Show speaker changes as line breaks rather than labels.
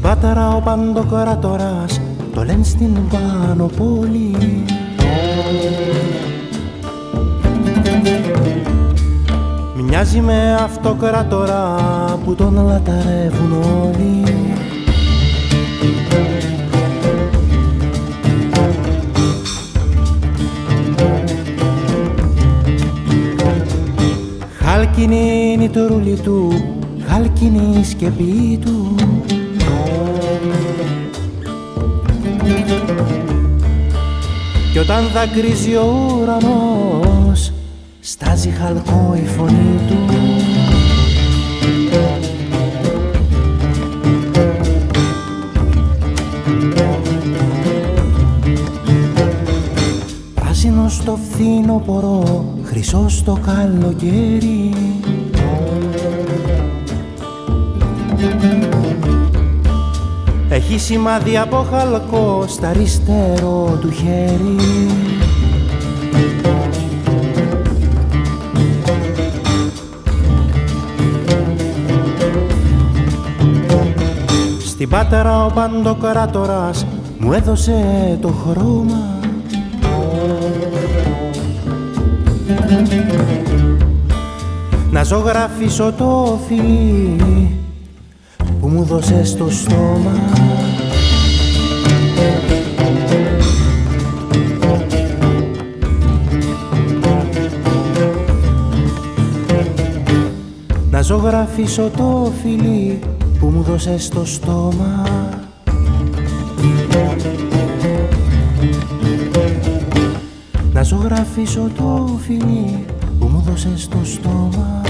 Πάταρα ο παντοκράτορας το λένε στην Πανοπόλη Μοιάζει με αυτοκράτορα που τον λαταρεύουν όλοι. Χάλκινη είναι η τρούλη του, χάλκινη η σκεπή του Κι όταν δακρύζει ο ουρανός Στάζει χαλκό η φωνή του. Πράσινο στο φθινοπορό, χρυσό στο καλοκαίρι Έχει σημάδι από χαλκό στα αριστερό του χέρι. Στην πάτερα ο παντοκράτορας μου έδωσε το χρώμα. Να ζωγραφίσω το φιλί που μου δώσε στο στόμα ζωγραφίσω το φιλί που μου δώσε στο στόμα. Να ζωγραφίσω το φιλί που μου δώσε στο στόμα